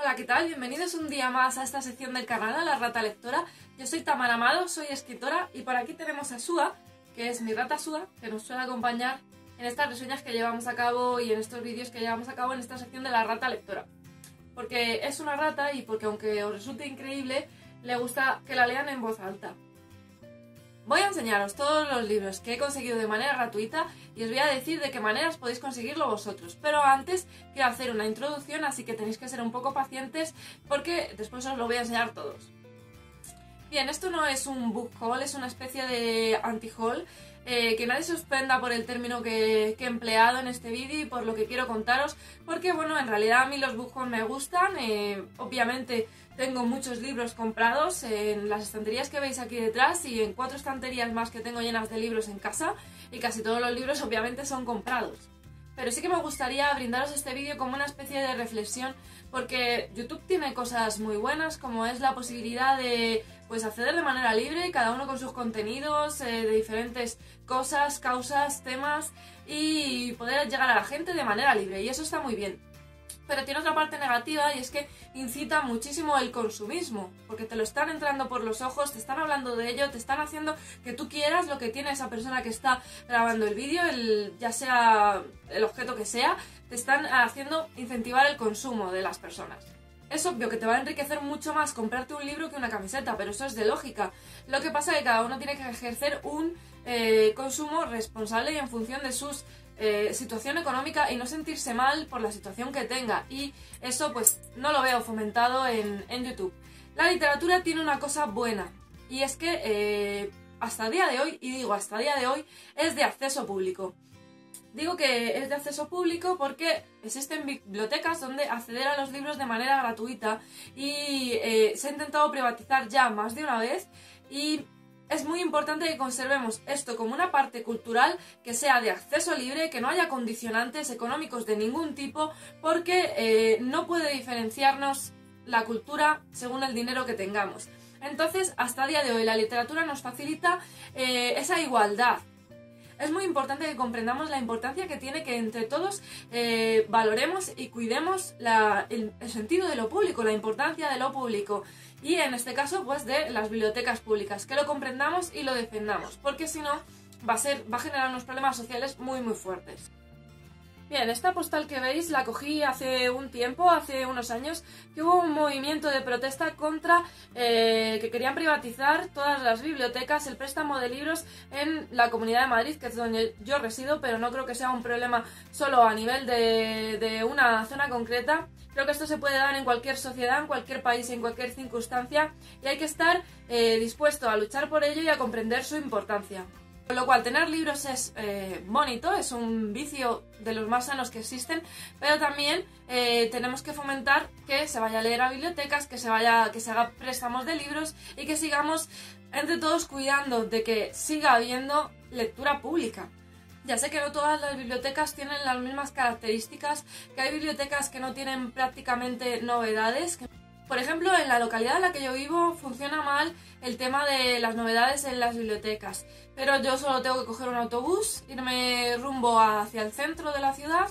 Hola, ¿qué tal? Bienvenidos un día más a esta sección del canal, la rata lectora. Yo soy Tamara Amado, soy escritora y por aquí tenemos a Sua, que es mi rata Sua, que nos suele acompañar en estas reseñas que llevamos a cabo y en estos vídeos que llevamos a cabo en esta sección de la rata lectora. Porque es una rata y porque aunque os resulte increíble, le gusta que la lean en voz alta. Voy a enseñaros todos los libros que he conseguido de manera gratuita y os voy a decir de qué maneras podéis conseguirlo vosotros. Pero antes quiero hacer una introducción, así que tenéis que ser un poco pacientes porque después os lo voy a enseñar todos. Bien, esto no es un book haul, es una especie de anti-haul. Eh, que nadie se suspenda por el término que, he empleado en este vídeo y por lo que quiero contaros, porque bueno, en realidad a mí los haul me gustan, eh, obviamente tengo muchos libros comprados en las estanterías que veis aquí detrás y en cuatro estanterías más que tengo llenas de libros en casa y casi todos los libros obviamente son comprados. Pero sí que me gustaría brindaros este vídeo como una especie de reflexión porque YouTube tiene cosas muy buenas como es la posibilidad de pues acceder de manera libre, cada uno con sus contenidos eh, de diferentes cosas, causas, temas y poder llegar a la gente de manera libre y eso está muy bien pero tiene otra parte negativa y es que incita muchísimo el consumismo, porque te lo están entrando por los ojos, te están hablando de ello, te están haciendo que tú quieras lo que tiene esa persona que está grabando el vídeo, ya sea el objeto que sea, te están haciendo incentivar el consumo de las personas. Es obvio que te va a enriquecer mucho más comprarte un libro que una camiseta, pero eso es de lógica. Lo que pasa es que cada uno tiene que ejercer un eh, consumo responsable y en función de sus eh, situación económica y no sentirse mal por la situación que tenga. Y eso pues no lo veo fomentado en, YouTube. La literatura tiene una cosa buena y es que eh, hasta el día de hoy, y digo hasta el día de hoy, es de acceso público. Digo que es de acceso público porque existen bibliotecas donde acceder a los libros de manera gratuita y eh, se ha intentado privatizar ya más de una vez y es muy importante que conservemos esto como una parte cultural que sea de acceso libre, que no haya condicionantes económicos de ningún tipo, porque eh, no puede diferenciarnos la cultura según el dinero que tengamos. Entonces, hasta el día de hoy, la literatura nos facilita eh, esa igualdad. Es muy importante que comprendamos la importancia que tiene que entre todos eh, valoremos y cuidemos el sentido de lo público, la importancia de lo público y en este caso pues de las bibliotecas públicas, que lo comprendamos y lo defendamos, porque si no va a, va a generar unos problemas sociales muy muy fuertes. Bien, esta postal que veis la cogí hace un tiempo, hace unos años, que hubo un movimiento de protesta contra eh, que querían privatizar todas las bibliotecas, el préstamo de libros en la Comunidad de Madrid, que es donde yo resido, pero no creo que sea un problema solo a nivel de, una zona concreta. Creo que esto se puede dar en cualquier sociedad, en cualquier país, en cualquier circunstancia, y hay que estar eh, dispuesto a luchar por ello y a comprender su importancia. Con lo cual, tener libros es eh, bonito, es un vicio de los más sanos que existen, pero también eh, tenemos que fomentar que se vaya a leer a bibliotecas, que se vaya, que se haga préstamos de libros y que sigamos entre todos cuidando de que siga habiendo lectura pública. Ya sé que no todas las bibliotecas tienen las mismas características, que hay bibliotecas que no tienen prácticamente novedades. Por ejemplo, en la localidad en la que yo vivo funciona mal el tema de las novedades en las bibliotecas, pero yo solo tengo que coger un autobús, irme rumbo hacia el centro de la ciudad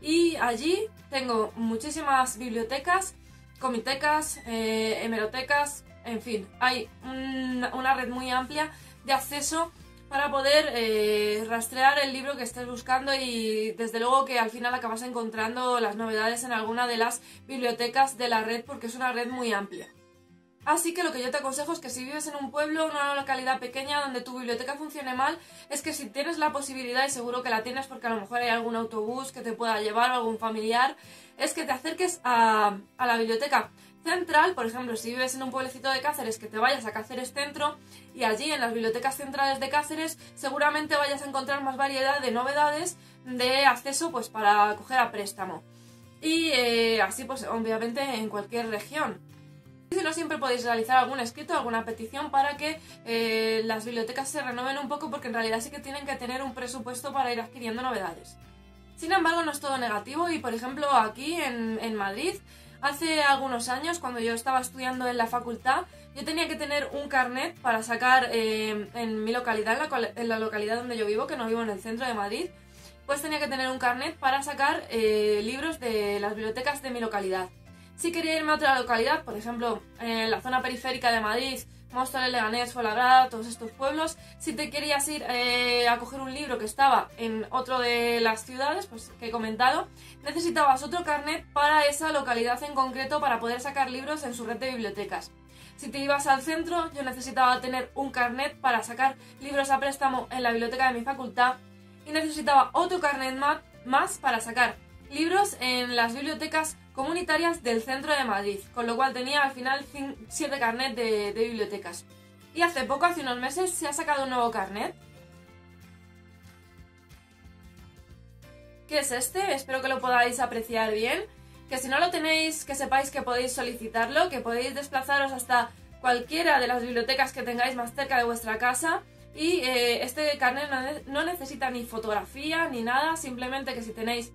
y allí tengo muchísimas bibliotecas, comitecas, eh, hemerotecas, en fin, hay una red muy amplia de acceso para poder eh, rastrear el libro que estés buscando y desde luego que al final acabas encontrando las novedades en alguna de las bibliotecas de la red porque es una red muy amplia. Así que lo que yo te aconsejo es que si vives en un pueblo una localidad pequeña donde tu biblioteca funcione mal, es que si tienes la posibilidad, y seguro que la tienes porque a lo mejor hay algún autobús que te pueda llevar o algún familiar, es que te acerques a, a la biblioteca central, por ejemplo, si vives en un pueblecito de Cáceres, que te vayas a Cáceres Centro y allí en las bibliotecas centrales de Cáceres seguramente vayas a encontrar más variedad de novedades de acceso pues para coger a préstamo. Y eh, así pues obviamente en cualquier región. No, siempre podéis realizar algún escrito, alguna petición para que eh, las bibliotecas se renueven un poco porque en realidad sí que tienen que tener un presupuesto para ir adquiriendo novedades. Sin embargo, no es todo negativo y por ejemplo aquí en, en Madrid Hace algunos años, cuando yo estaba estudiando en la facultad, yo tenía que tener un carnet para sacar eh, en mi localidad, en la, localidad donde yo vivo, que no vivo en el centro de Madrid, pues tenía que tener un carnet para sacar eh, libros de las bibliotecas de mi localidad. Si quería irme a otra localidad, por ejemplo, en la zona periférica de Madrid, Móstoles, Leganés, Fuenlabrada, todos estos pueblos, si te querías ir eh, a coger un libro que estaba en otro de las ciudades, pues que he comentado, necesitabas otro carnet para esa localidad en concreto para poder sacar libros en su red de bibliotecas. Si te ibas al centro, yo necesitaba tener un carnet para sacar libros a préstamo en la biblioteca de mi facultad y necesitaba otro carnet más para sacar libros en las bibliotecas comunitarias del centro de Madrid, con lo cual tenía al final 7 carnet de, bibliotecas. Y hace poco, hace unos meses, se ha sacado un nuevo carnet. ¿Qué es este? Espero que lo podáis apreciar bien. Que si no lo tenéis, que sepáis que podéis solicitarlo, que podéis desplazaros hasta cualquiera de las bibliotecas que tengáis más cerca de vuestra casa. Y eh, este carnet no necesita ni fotografía ni nada, simplemente que si tenéis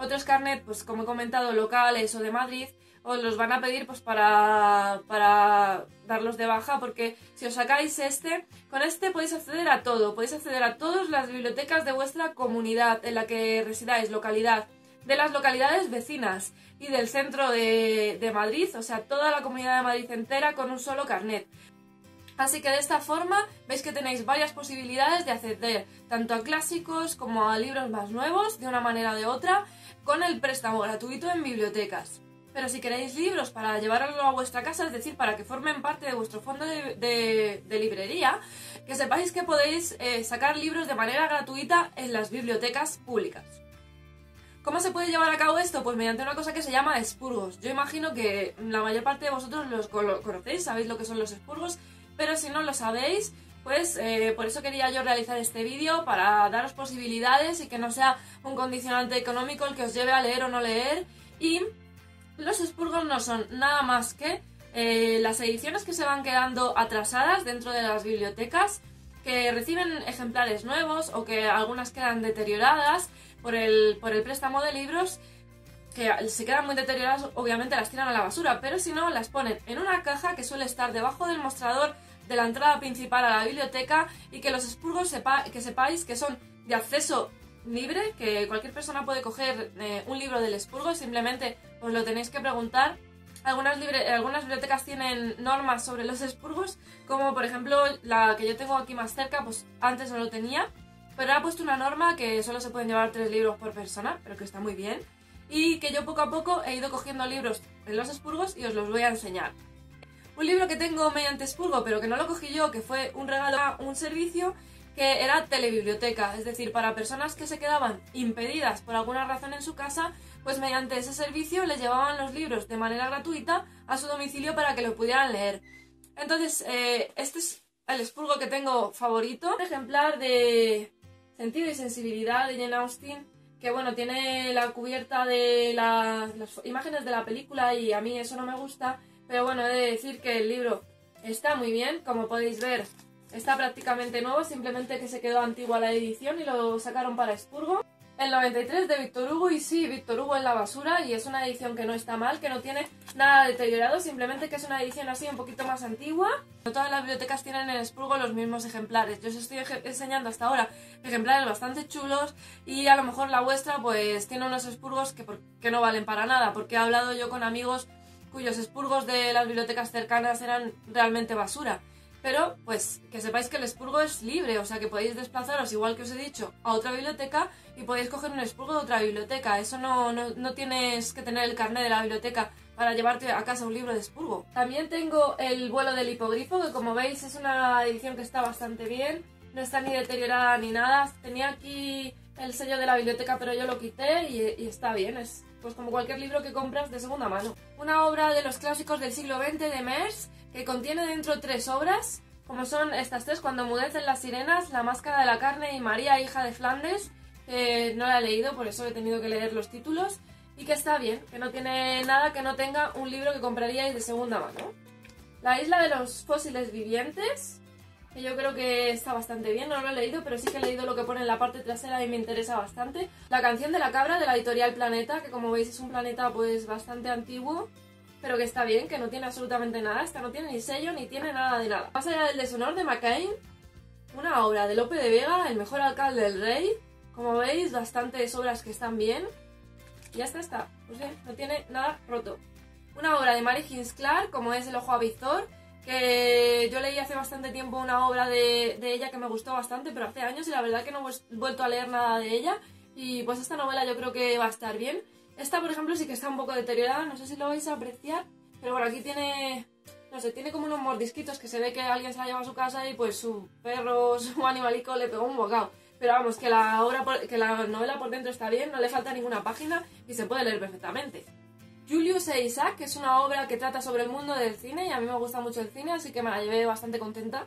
otros carnet, pues como he comentado, locales o de Madrid, os los van a pedir pues para, para darlos de baja, porque si os sacáis este, con este podéis acceder a todo, podéis acceder a todas las bibliotecas de vuestra comunidad en la que residáis, localidad, de las localidades vecinas y del centro de, de Madrid, o sea, toda la comunidad de Madrid entera con un solo carnet. Así que de esta forma veis que tenéis varias posibilidades de acceder tanto a clásicos como a libros más nuevos de una manera o de otra con el préstamo gratuito en bibliotecas. Pero si queréis libros para llevarlo a vuestra casa, es decir, para que formen parte de vuestro fondo de, librería, que sepáis que podéis eh, sacar libros de manera gratuita en las bibliotecas públicas. ¿Cómo se puede llevar a cabo esto? Pues mediante una cosa que se llama expurgos. Yo imagino que la mayor parte de vosotros los conocéis, sabéis lo que son los expurgos, pero si no lo sabéis, pues eh, por eso quería yo realizar este vídeo, para daros posibilidades y que no sea un condicionante económico el que os lleve a leer o no leer. Y los expurgos no son nada más que eh, las ediciones que se van quedando atrasadas dentro de las bibliotecas, que reciben ejemplares nuevos o que algunas quedan deterioradas por el, por el préstamo de libros que se quedan muy deterioradas, obviamente las tiran a la basura, pero si no, las ponen en una caja que suele estar debajo del mostrador de la entrada principal a la biblioteca y que los expurgos sepa, que sepáis que son de acceso libre, que cualquier persona puede coger eh, un libro del expurgo, simplemente os lo tenéis que preguntar. Algunas, algunas bibliotecas tienen normas sobre los expurgos, como por ejemplo la que yo tengo aquí más cerca, pues antes no lo tenía, pero ha puesto una norma que solo se pueden llevar tres libros por persona, pero que está muy bien, y que yo poco a poco he ido cogiendo libros en los expurgos y os los voy a enseñar. Un libro que tengo mediante expurgo, pero que no lo cogí yo, que fue un regalo a un servicio que era telebiblioteca, es decir, para personas que se quedaban impedidas por alguna razón en su casa, pues mediante ese servicio les llevaban los libros de manera gratuita a su domicilio para que lo pudieran leer. Entonces, eh, este es el expurgo que tengo favorito, un ejemplar de Sentido y Sensibilidad de Jane Austen, que bueno, tiene la cubierta de las imágenes de la película y a mí eso no me gusta, pero bueno, he de decir que el libro está muy bien, como podéis ver, está prácticamente nuevo, simplemente que se quedó antigua la edición y lo sacaron para Expurgo. El 93 de Víctor Hugo y sí, Víctor Hugo en la basura y es una edición que no está mal, que no tiene nada deteriorado, simplemente que es una edición así un poquito más antigua. No todas las bibliotecas tienen en Expurgo los mismos ejemplares. Yo os estoy enseñando hasta ahora ejemplares bastante chulos y a lo mejor la vuestra pues tiene unos expurgos que, que no valen para nada, porque he hablado yo con amigos cuyos expurgos de las bibliotecas cercanas eran realmente basura. Pero, pues, que sepáis que el expurgo es libre, o sea que podéis desplazaros, igual que os he dicho, a otra biblioteca y podéis coger un expurgo de otra biblioteca. Eso no, no, tienes que tener el carnet de la biblioteca para llevarte a casa un libro de expurgo. También tengo el vuelo del hipogrifo, que como veis es una edición que está bastante bien, no está ni deteriorada ni nada. Tenía aquí el sello de la biblioteca, pero yo lo quité y, y está bien, es pues como cualquier libro que compras de segunda mano. Una obra de los clásicos del siglo XX de Mers, que contiene dentro tres obras, como son estas tres, Cuando mudecen las sirenas, La máscara de la carne y María, hija de Flandes, no la he leído, por eso he tenido que leer los títulos, y que está bien, que no tiene nada que no tenga un libro que compraríais de segunda mano. La isla de los fósiles vivientes, yo creo que está bastante bien, no lo he leído, pero sí que he leído lo que pone en la parte trasera y me interesa bastante. La canción de la cabra de la editorial Planeta, que como veis es un planeta pues bastante antiguo, pero que está bien, que no tiene absolutamente nada, esta no tiene ni sello ni tiene nada de nada. Más allá del deshonor de McCain, una obra de Lope de Vega, el mejor alcalde del rey, como veis, bastantes obras que están bien. Y ya está, bien, no tiene nada roto. una obra de Mary Higgins Clark, como es El ojo avizor, que yo leí hace bastante tiempo una obra de, de, ella que me gustó bastante, pero hace años y la verdad que no he vuelto a leer nada de ella. Y pues esta novela yo creo que va a estar bien. Esta, por ejemplo, sí que está un poco deteriorada, no sé si lo vais a apreciar, pero bueno, aquí tiene, no sé, tiene como unos mordisquitos que se ve que alguien se la lleva a su casa y pues su perro, su animalico le pegó un bocado. Pero vamos, que la, obra que la novela por dentro está bien, no le falta ninguna página y se puede leer perfectamente. Julius e Isaac, que es una obra que trata sobre el mundo del cine y a mí me gusta mucho el cine, así que me la llevé bastante contenta.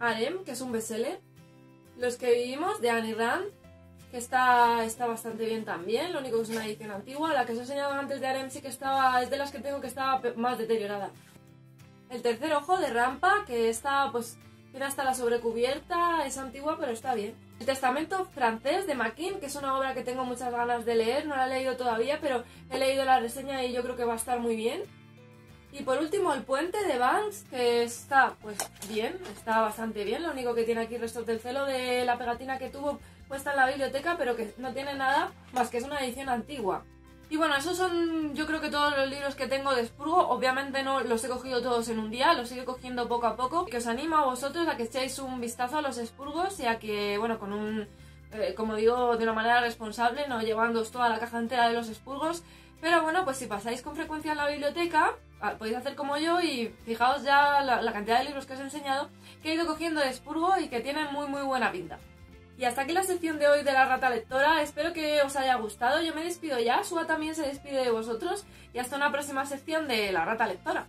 Arem, que es un bestseller. Los que vivimos, de Annie Rand, que está, está bastante bien también, lo único que es una edición antigua. La que os he enseñado antes de Arem sí que estaba, es de las que tengo que estaba más deteriorada. El tercer ojo de Rampa, que está pues tiene hasta la sobrecubierta, es antigua pero está bien. El Testamento francés de Maquin, que es una obra que tengo muchas ganas de leer, no la he leído todavía, pero he leído la reseña y yo creo que va a estar muy bien. Y por último, El puente de Banks, que está pues bien, está bastante bien, lo único que tiene aquí restos del celo de la pegatina que tuvo puesta en la biblioteca, pero que no tiene nada más que es una edición antigua. Y bueno, esos son yo creo que todos los libros que tengo de Spurgo. Obviamente no los he cogido todos en un día, los sigo cogiendo poco a poco. Que os animo a vosotros a que echéis un vistazo a los Spurgos y a que, bueno, con un, eh, como digo, de una manera responsable, no llevándoos toda la caja entera de los Spurgos. Pero bueno, pues si pasáis con frecuencia en la biblioteca, ah, podéis hacer como yo y fijaos ya la, la cantidad de libros que os he enseñado que he ido cogiendo de Spurgo y que tienen muy muy buena pinta. Y hasta aquí la sección de hoy de la rata lectora. Espero que os haya gustado. Yo me despido ya. Sua también se despide de vosotros. Y hasta una próxima sección de la rata lectora.